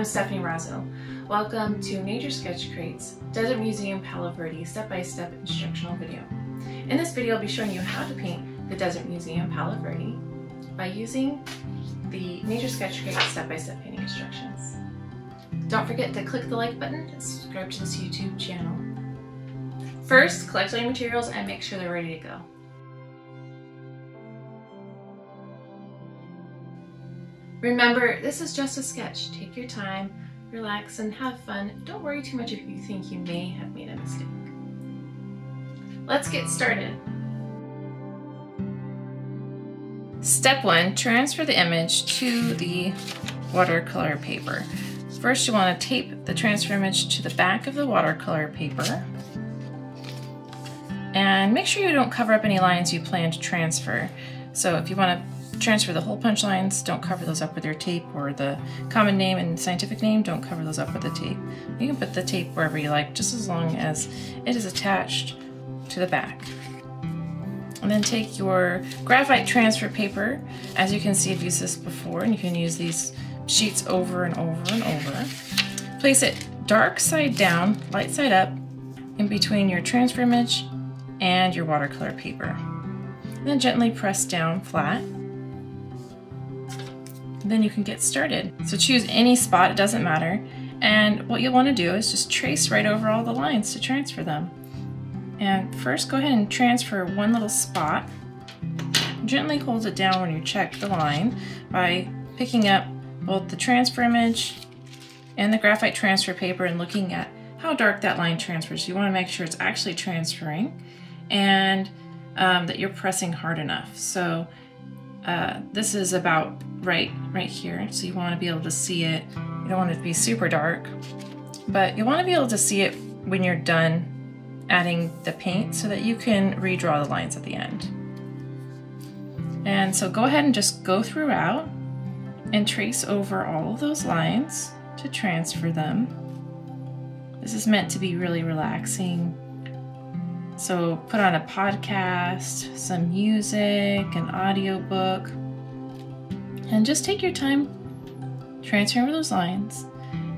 I'm Stephanie Rozzo. Welcome to Nature Sketch Crate's Desert Museum Palo Verde step-by-step instructional video. In this video, I'll be showing you how to paint the Desert Museum Palo Verde by using the Nature Sketch Crate step-by-step -step painting instructions. Don't forget to click the like button and subscribe to this YouTube channel. First, collect all your materials and make sure they're ready to go. Remember, this is just a sketch. Take your time, relax, and have fun. Don't worry too much if you think you may have made a mistake. Let's get started. Step one, transfer the image to the watercolor paper. First, you want to tape the transfer image to the back of the watercolor paper. And make sure you don't cover up any lines you plan to transfer. So if you want to transfer the hole punch lines, don't cover those up with your tape or the common name and scientific name, don't cover those up with the tape. You can put the tape wherever you like, just as long as it is attached to the back. And then take your graphite transfer paper. As you can see, I've used this before, and you can use these sheets over and over and over. Place it dark side down, light side up, in between your transfer image and your watercolor paper. And then gently press down flat then you can get started. So choose any spot, it doesn't matter. And what you'll want to do is just trace right over all the lines to transfer them. And first go ahead and transfer one little spot. Gently hold it down when you check the line by picking up both the transfer image and the graphite transfer paper and looking at how dark that line transfers. You want to make sure it's actually transferring and um, that you're pressing hard enough. So uh, this is about right right here. So you want to be able to see it. You don't want it to be super dark but you want to be able to see it when you're done adding the paint so that you can redraw the lines at the end. And so go ahead and just go throughout and trace over all of those lines to transfer them. This is meant to be really relaxing. So put on a podcast, some music, an audiobook, and just take your time transferring those lines.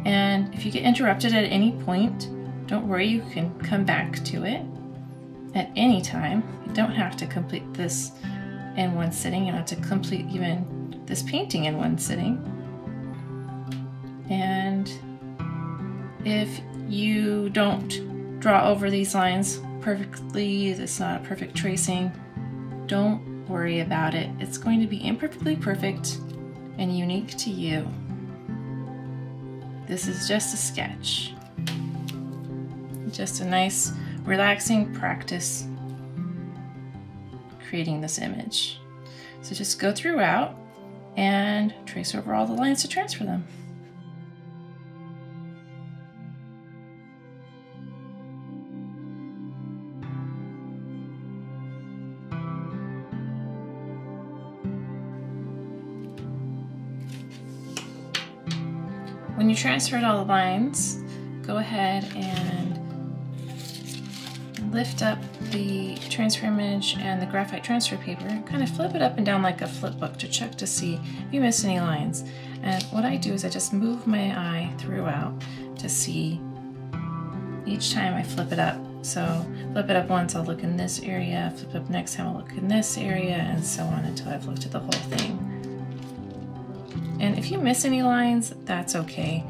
And if you get interrupted at any point, don't worry, you can come back to it at any time. You don't have to complete this in one sitting. You don't have to complete even this painting in one sitting. And if you don't draw over these lines perfectly, it's not a perfect tracing, don't worry about it. It's going to be imperfectly perfect and unique to you. This is just a sketch. Just a nice, relaxing practice creating this image. So just go throughout and trace over all the lines to transfer them. You transferred all the lines, go ahead and lift up the transfer image and the graphite transfer paper, kind of flip it up and down like a flip book to check to see if you missed any lines. And what I do is I just move my eye throughout to see each time I flip it up. So flip it up once, I'll look in this area, flip up next time, I'll look in this area, and so on until I've looked at the whole thing. And if you miss any lines, that's okay.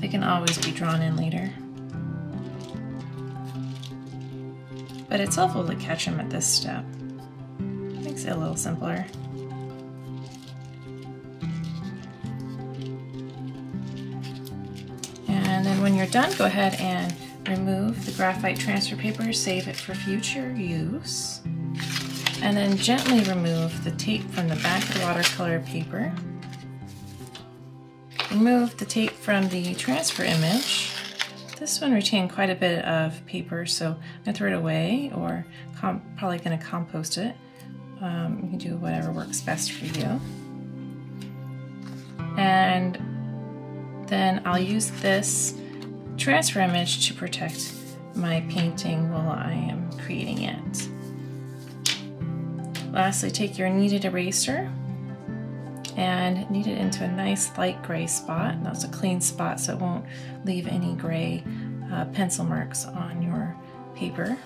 They can always be drawn in later. But it's helpful to catch them at this step. Makes it a little simpler. And then when you're done, go ahead and remove the graphite transfer paper, save it for future use and then gently remove the tape from the back of the watercolor paper. Remove the tape from the transfer image. This one retained quite a bit of paper, so I'm gonna throw it away or probably gonna compost it. Um, you can do whatever works best for you. And then I'll use this transfer image to protect my painting while I am creating it. Lastly, take your kneaded eraser and knead it into a nice light gray spot. That's a clean spot so it won't leave any gray uh, pencil marks on your paper.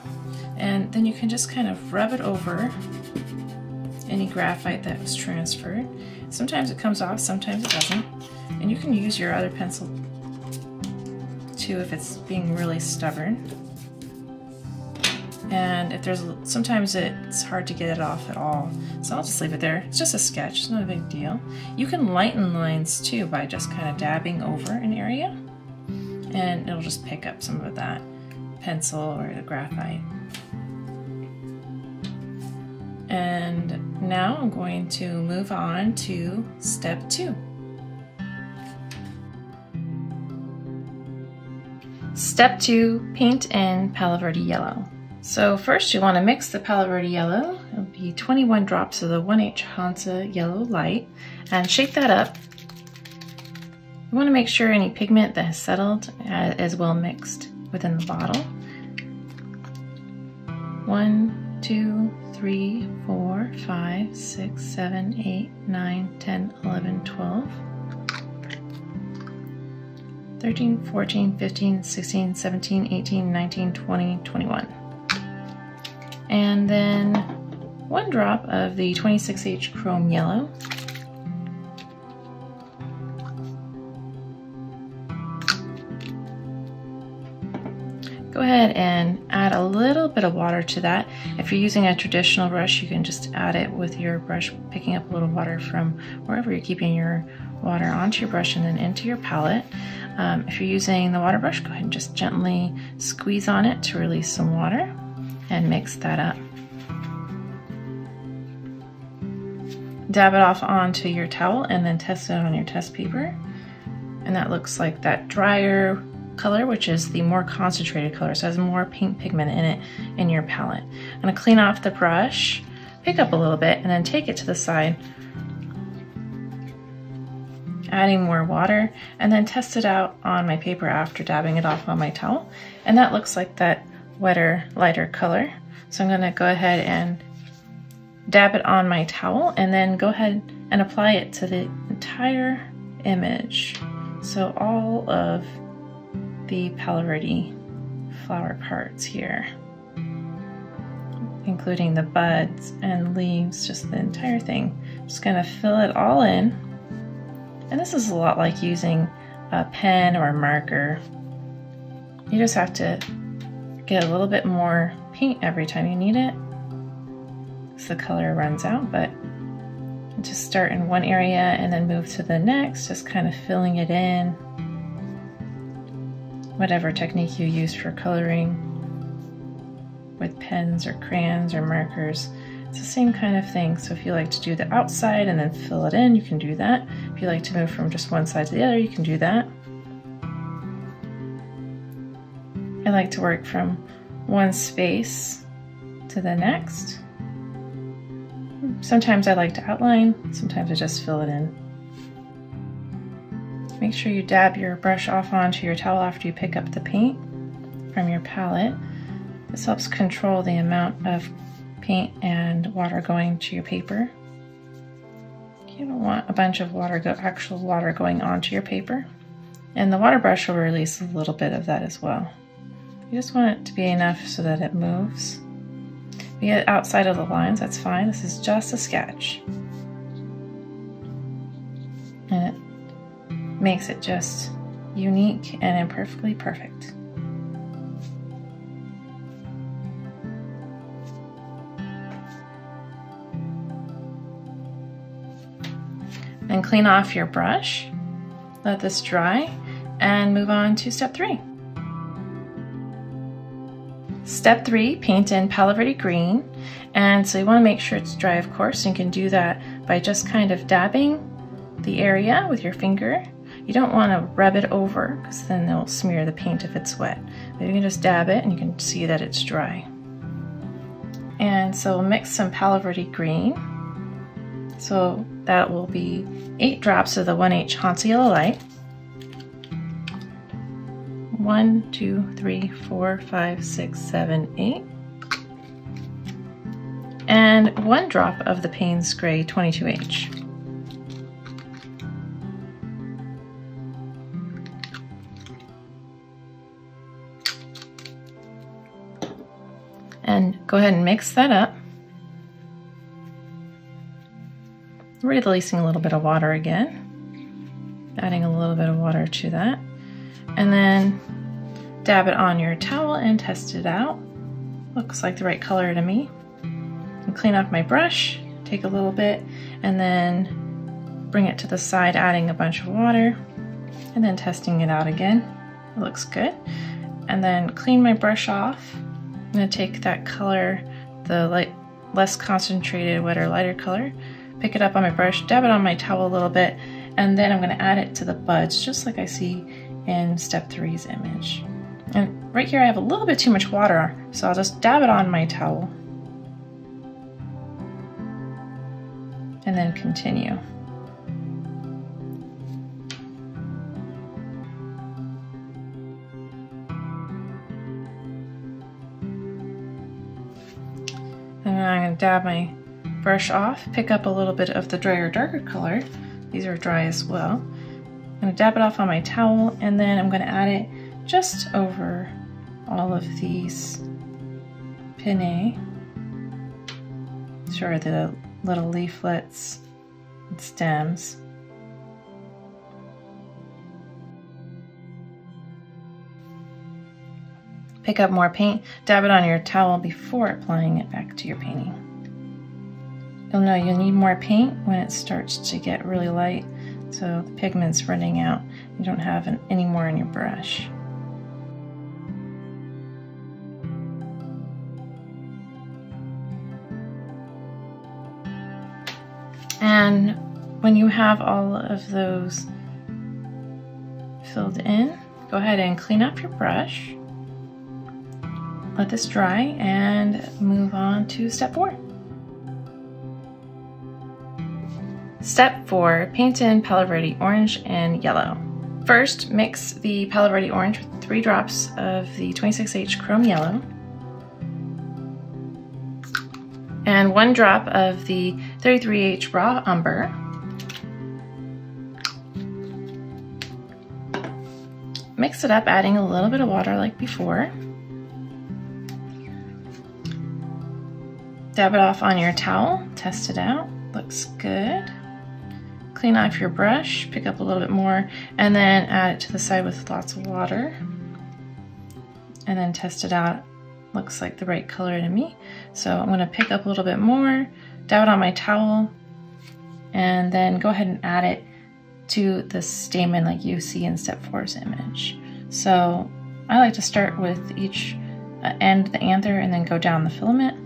And then you can just kind of rub it over any graphite that was transferred. Sometimes it comes off, sometimes it doesn't. And you can use your other pencil too if it's being really stubborn. And if there's, sometimes it's hard to get it off at all. So I'll just leave it there. It's just a sketch, it's not a big deal. You can lighten lines too by just kind of dabbing over an area and it'll just pick up some of that pencil or the graphite. And now I'm going to move on to step two. Step two, paint in Palo Verde yellow. So first you want to mix the Palo Verde yellow, it'll be 21 drops of the 1H Hansa yellow light, and shake that up. You want to make sure any pigment that has settled uh, is well mixed within the bottle. One, two, three, four, five, six, seven, eight, nine, 10, 11, 12. 13, 14, 15, 16, 17, 18, 19, 20, 21. And then one drop of the 26H Chrome Yellow. Go ahead and add a little bit of water to that. If you're using a traditional brush, you can just add it with your brush, picking up a little water from wherever you're keeping your water onto your brush and then into your palette. Um, if you're using the water brush, go ahead and just gently squeeze on it to release some water and mix that up. Dab it off onto your towel and then test it on your test paper. And that looks like that drier color, which is the more concentrated color, so it has more paint pigment in it in your palette. I'm gonna clean off the brush, pick up a little bit, and then take it to the side adding more water, and then test it out on my paper after dabbing it off on my towel. And that looks like that wetter, lighter color. So I'm gonna go ahead and dab it on my towel and then go ahead and apply it to the entire image. So all of the Palo Verde flower parts here, including the buds and leaves, just the entire thing. Just gonna fill it all in and this is a lot like using a pen or a marker. You just have to get a little bit more paint every time you need it so the color runs out, but just start in one area and then move to the next, just kind of filling it in. Whatever technique you use for coloring with pens or crayons or markers, it's the same kind of thing. So if you like to do the outside and then fill it in, you can do that. If you like to move from just one side to the other, you can do that. I like to work from one space to the next. Sometimes I like to outline, sometimes I just fill it in. Make sure you dab your brush off onto your towel after you pick up the paint from your palette. This helps control the amount of paint and water going to your paper. You don't want a bunch of water, go actual water going onto your paper. And the water brush will release a little bit of that as well. You just want it to be enough so that it moves. You get outside of the lines, that's fine. This is just a sketch. And it makes it just unique and imperfectly perfect. Then clean off your brush, let this dry, and move on to step three. Step three, paint in Palo Verde green. And so you wanna make sure it's dry, of course. You can do that by just kind of dabbing the area with your finger. You don't wanna rub it over because then it'll smear the paint if it's wet. But you can just dab it and you can see that it's dry. And so we'll mix some Palo Verde green. So that will be eight drops of the 1H Hansa Yellow Light one, two, three, four, five, six, seven, eight. And one drop of the Payne's Gray 22H. And go ahead and mix that up. Releasing a little bit of water again. Adding a little bit of water to that. And then dab it on your towel and test it out. Looks like the right color to me. And clean off my brush, take a little bit, and then bring it to the side, adding a bunch of water, and then testing it out again. It looks good. And then clean my brush off. I'm gonna take that color, the light, less concentrated, wetter, lighter color, pick it up on my brush, dab it on my towel a little bit, and then I'm gonna add it to the buds, just like I see in step three's image. And right here I have a little bit too much water, so I'll just dab it on my towel. And then continue. And then I'm going to dab my brush off, pick up a little bit of the drier, darker color. These are dry as well. I'm to dab it off on my towel, and then I'm going to add it just over all of these pinnae. Sure, the little leaflets and stems. Pick up more paint, dab it on your towel before applying it back to your painting. You'll know you'll need more paint when it starts to get really light, so the pigment's running out. You don't have any more in your brush. And when you have all of those filled in, go ahead and clean up your brush. Let this dry and move on to step four. Step four, paint in Palo Verde orange and yellow. First, mix the Palo Verde orange with three drops of the 26H chrome yellow and one drop of the 33H raw umber. Mix it up, adding a little bit of water like before. Dab it off on your towel, test it out, looks good. Clean off your brush, pick up a little bit more, and then add it to the side with lots of water. And then test it out looks like the right color to me. So I'm gonna pick up a little bit more, dab it on my towel, and then go ahead and add it to the stamen like you see in step four's image. So I like to start with each uh, end, the anther, and then go down the filament.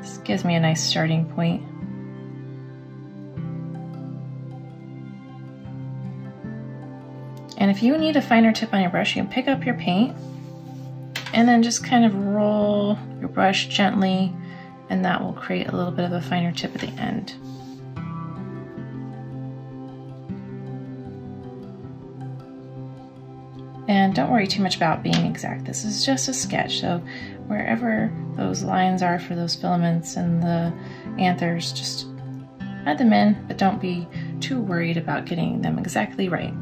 This gives me a nice starting point. And if you need a finer tip on your brush, you can pick up your paint and then just kind of roll your brush gently and that will create a little bit of a finer tip at the end. And don't worry too much about being exact. This is just a sketch, so wherever those lines are for those filaments and the anthers, just add them in, but don't be too worried about getting them exactly right.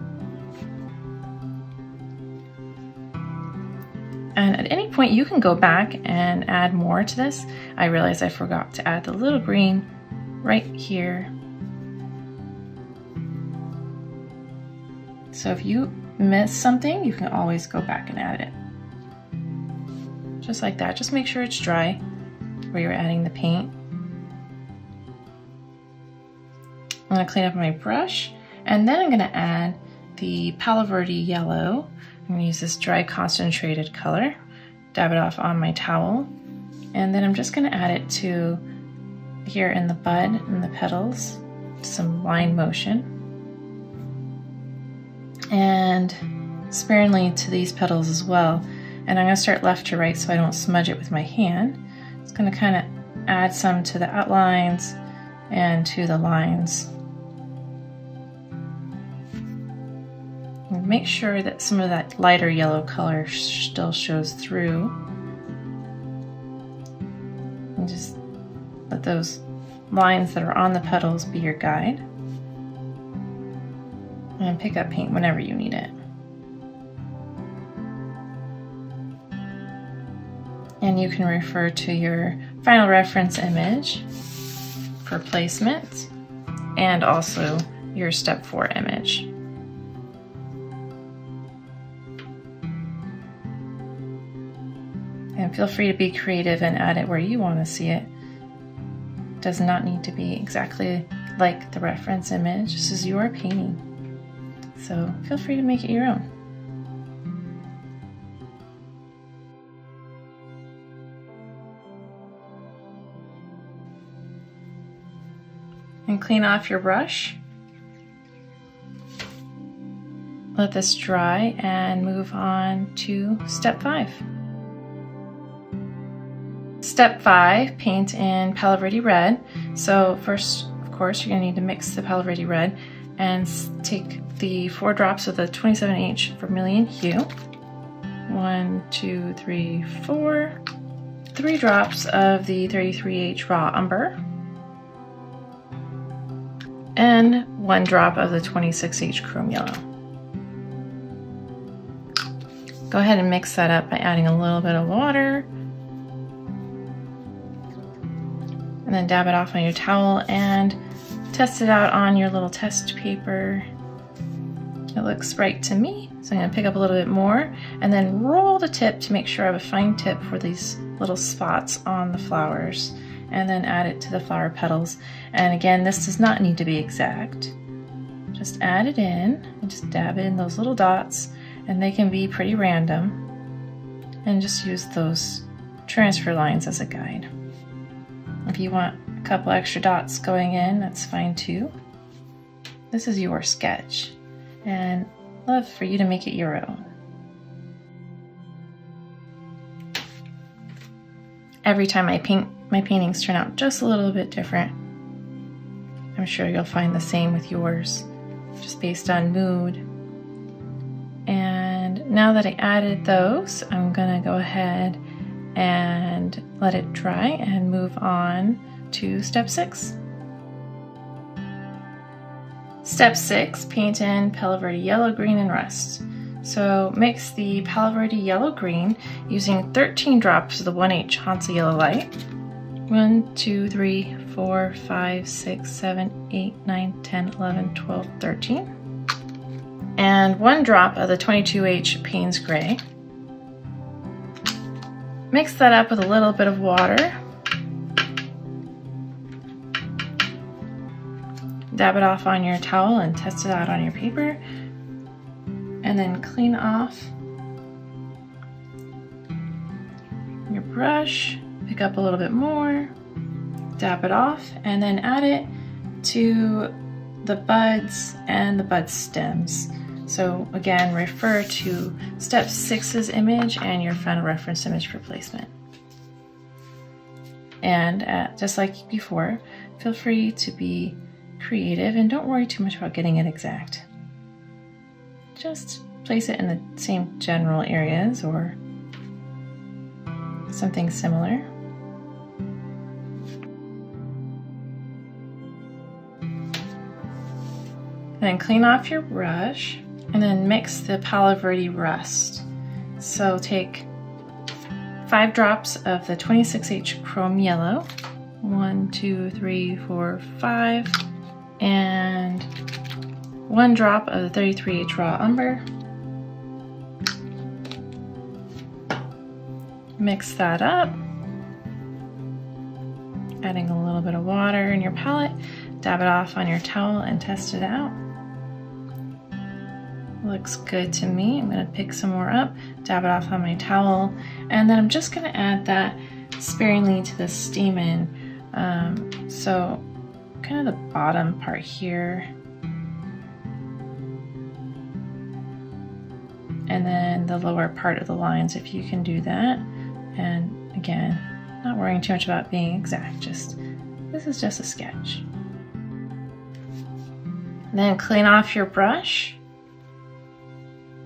Point you can go back and add more to this. I realized I forgot to add the little green right here. So if you miss something, you can always go back and add it. Just like that, just make sure it's dry where you're adding the paint. I'm gonna clean up my brush and then I'm gonna add the Palo Verde yellow I'm gonna use this dry concentrated color, dab it off on my towel, and then I'm just gonna add it to here in the bud and the petals, some line motion. And sparingly to these petals as well. And I'm gonna start left to right so I don't smudge it with my hand. It's gonna kind of add some to the outlines and to the lines make sure that some of that lighter yellow color still shows through. And just let those lines that are on the petals be your guide. And pick up paint whenever you need it. And you can refer to your final reference image for placement and also your step four image. And feel free to be creative and add it where you want to see it. it. Does not need to be exactly like the reference image. This is your painting. So feel free to make it your own. And clean off your brush. Let this dry and move on to step five. Step five, paint in Palo Verde Red. So first, of course, you're gonna need to mix the Palo Verde Red and take the four drops of the 27H Vermilion Hue. One, two, three, four. Three drops of the 33H Raw Umber. And one drop of the 26H Chrome Yellow. Go ahead and mix that up by adding a little bit of water. And then dab it off on your towel and test it out on your little test paper. It looks right to me, so I'm gonna pick up a little bit more and then roll the tip to make sure I have a fine tip for these little spots on the flowers and then add it to the flower petals. And again, this does not need to be exact. Just add it in and just dab in those little dots and they can be pretty random and just use those transfer lines as a guide. If you want a couple extra dots going in, that's fine too. This is your sketch and love for you to make it your own. Every time I paint, my paintings turn out just a little bit different. I'm sure you'll find the same with yours, just based on mood. And now that I added those, I'm gonna go ahead and let it dry and move on to step six. Step six, paint in Palo Verde Yellow, Green, and Rust. So mix the Palo Verde Yellow Green using 13 drops of the 1H Hansa Yellow Light. 1, 2, 3, 4, 5, 6, 7, 8, 9, 10, 11, 12, 13. And one drop of the 22H Payne's Gray. Mix that up with a little bit of water. Dab it off on your towel and test it out on your paper. And then clean off your brush, pick up a little bit more, dab it off, and then add it to the buds and the bud stems. So again, refer to step six's image and your final reference image for placement. And uh, just like before, feel free to be creative and don't worry too much about getting it exact. Just place it in the same general areas or something similar. Then clean off your brush and then mix the Palo Verde Rust. So take five drops of the 26H Chrome Yellow, one, two, three, four, five, and one drop of the 33H Raw Umber. Mix that up, adding a little bit of water in your palette, dab it off on your towel and test it out. Looks good to me. I'm gonna pick some more up, dab it off on my towel, and then I'm just gonna add that sparingly to the stamen. Um, so kind of the bottom part here. And then the lower part of the lines, if you can do that. And again, not worrying too much about being exact, just this is just a sketch. then clean off your brush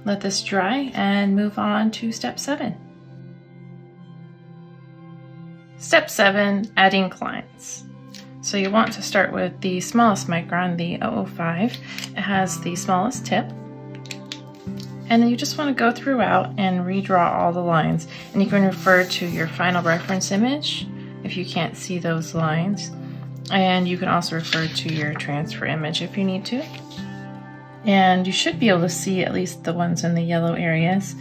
let this dry and move on to step seven. Step seven, adding clients. So you want to start with the smallest micron, the 005. It has the smallest tip. And then you just want to go throughout and redraw all the lines. And you can refer to your final reference image if you can't see those lines. And you can also refer to your transfer image if you need to. And you should be able to see at least the ones in the yellow areas.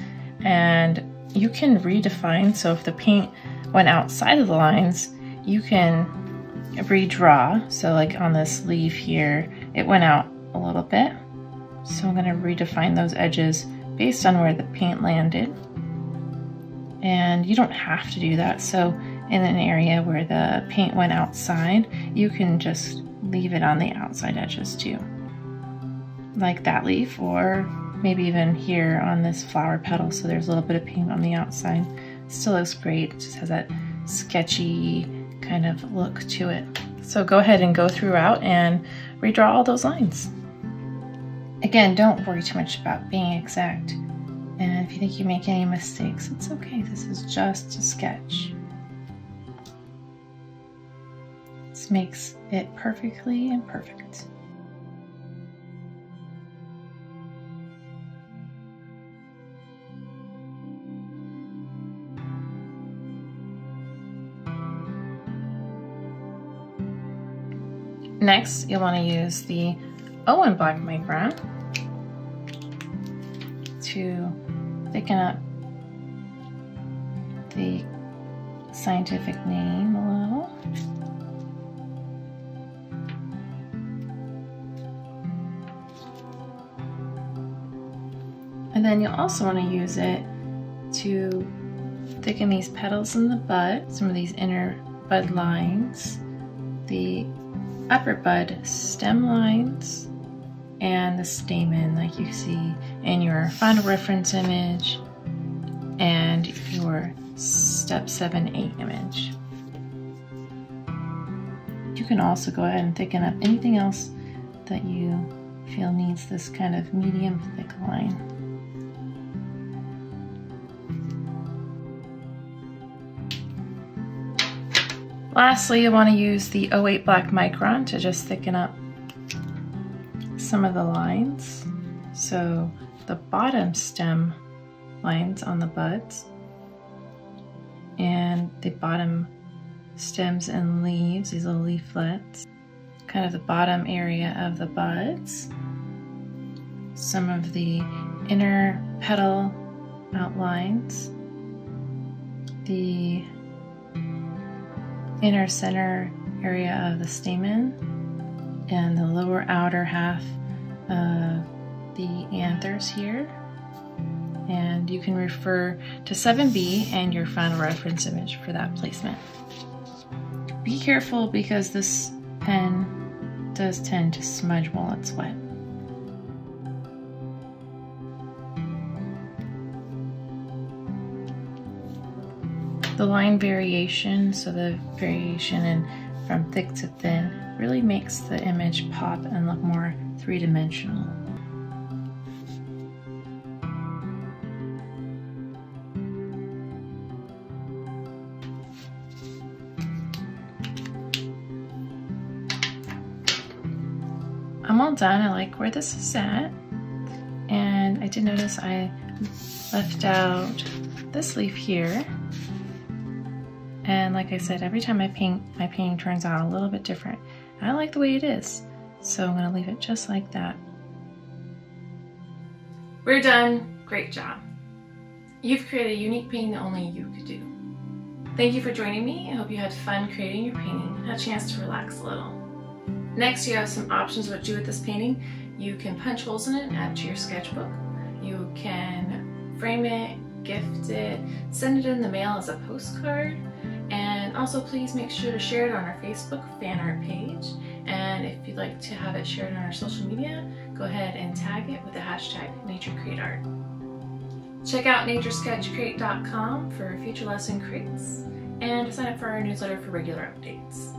And you can redefine, so if the paint went outside of the lines, you can redraw. So like on this leaf here, it went out a little bit. So I'm gonna redefine those edges based on where the paint landed. And you don't have to do that. So in an area where the paint went outside, you can just leave it on the outside edges too. Like that leaf or maybe even here on this flower petal. So there's a little bit of paint on the outside. Still looks great. It just has that sketchy kind of look to it. So go ahead and go throughout and redraw all those lines. Again, don't worry too much about being exact. And if you think you make any mistakes, it's okay. This is just a sketch. This makes it perfectly imperfect. Next, you'll want to use the 01 Black Micron to thicken up the scientific name a little. And then you'll also want to use it to thicken these petals in the bud, some of these inner bud lines, the upper bud stem lines, and the stamen like you see in your final reference image and your step 7-8 image. You can also go ahead and thicken up anything else that you feel needs this kind of medium thick line. Lastly, you want to use the 08 Black Micron to just thicken up some of the lines. So the bottom stem lines on the buds and the bottom stems and leaves, these little leaflets, kind of the bottom area of the buds, some of the inner petal outlines, the inner center area of the stamen, and the lower outer half of the anthers here. And you can refer to 7B and your final reference image for that placement. Be careful because this pen does tend to smudge while it's wet. The line variation, so the variation in from thick to thin, really makes the image pop and look more three-dimensional. I'm all done. I like where this is at. And I did notice I left out this leaf here. And like I said, every time I paint, my painting turns out a little bit different. I like the way it is. So I'm gonna leave it just like that. We're done. Great job. You've created a unique painting that only you could do. Thank you for joining me. I hope you had fun creating your painting and a chance to relax a little. Next, you have some options what to do with this painting. You can punch holes in it and add to your sketchbook. You can frame it, gift it, send it in the mail as a postcard, and also please make sure to share it on our Facebook fan art page and if you'd like to have it shared on our social media, go ahead and tag it with the hashtag NatureCrateArt. Check out naturesketchcrate.com for future lesson crates and sign up for our newsletter for regular updates.